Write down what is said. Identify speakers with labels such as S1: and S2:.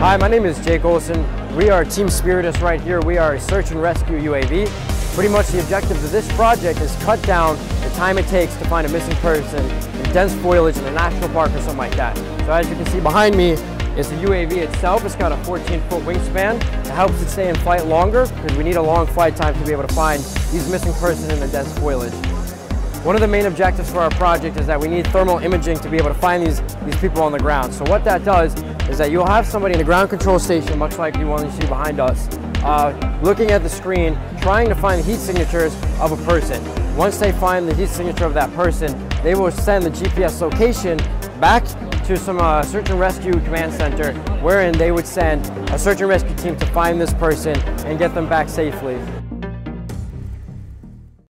S1: Hi, my name is Jake Olson. We are Team Spiritus right here. We are a search and rescue UAV. Pretty much the objective of this project is cut down the time it takes to find a missing person in dense foliage in a national park or something like that. So as you can see behind me is the UAV itself. It's got a 14 foot wingspan. It helps it stay in flight longer because we need a long flight time to be able to find these missing persons in the dense foliage. One of the main objectives for our project is that we need thermal imaging to be able to find these, these people on the ground. So what that does is that you'll have somebody in the ground control station, much like the one you see behind us, uh, looking at the screen, trying to find the heat signatures of a person. Once they find the heat signature of that person, they will send the GPS location back to some uh, search and rescue command center, wherein they would send a search and rescue team to find this person and get them back safely.